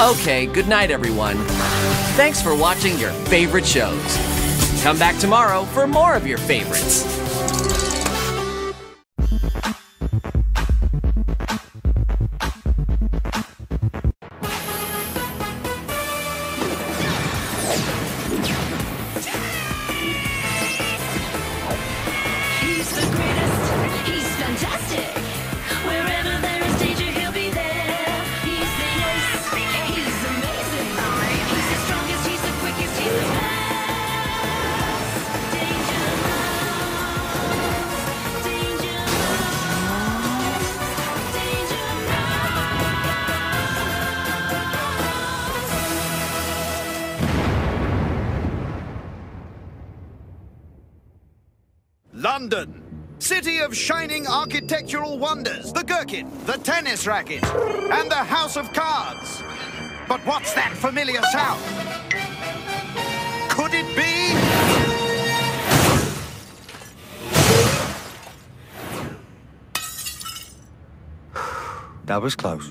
Okay, good night, everyone. Thanks for watching your favorite shows. Come back tomorrow for more of your favorites. London. City of shining architectural wonders. The gherkin, the tennis racket, and the house of cards. But what's that familiar sound? Could it be? That was close.